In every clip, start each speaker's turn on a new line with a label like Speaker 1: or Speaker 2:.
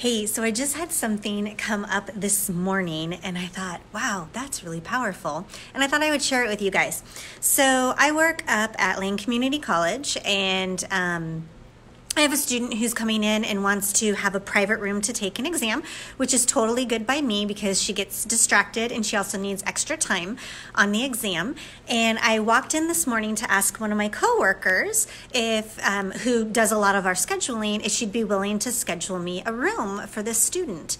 Speaker 1: Hey, so I just had something come up this morning and I thought, wow, that's really powerful. And I thought I would share it with you guys. So I work up at Lane Community College and um, I have a student who's coming in and wants to have a private room to take an exam, which is totally good by me because she gets distracted and she also needs extra time on the exam. And I walked in this morning to ask one of my coworkers if, um, who does a lot of our scheduling, if she'd be willing to schedule me a room for this student.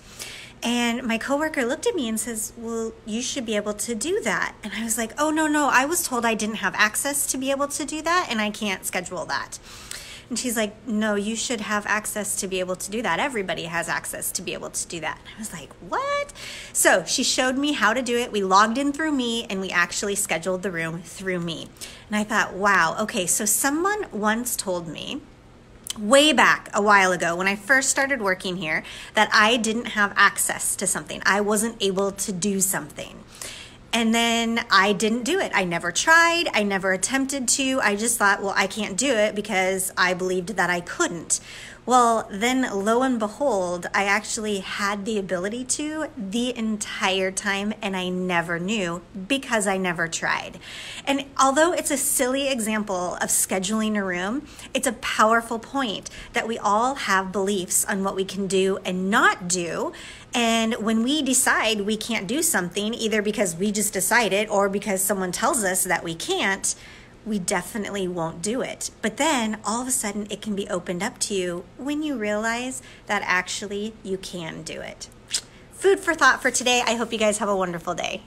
Speaker 1: And my coworker looked at me and says, Well, you should be able to do that. And I was like, Oh, no, no, I was told I didn't have access to be able to do that and I can't schedule that. And she's like, No, you should have access to be able to do that. Everybody has access to be able to do that. And I was like, What? So she showed me how to do it. We logged in through me and we actually scheduled the room through me. And I thought, Wow, okay, so someone once told me way back a while ago when I first started working here that I didn't have access to something. I wasn't able to do something. And then I didn't do it. I never tried. I never attempted to. I just thought, well, I can't do it because I believed that I couldn't. Well, then lo and behold, I actually had the ability to the entire time and I never knew because I never tried. And although it's a silly example of scheduling a room, it's a powerful point that we all have beliefs on what we can do and not do. And when we decide we can't do something, either because we just decided or because someone tells us that we can't, we definitely won't do it. But then all of a sudden it can be opened up to you when you realize that actually you can do it. Food for thought for today. I hope you guys have a wonderful day.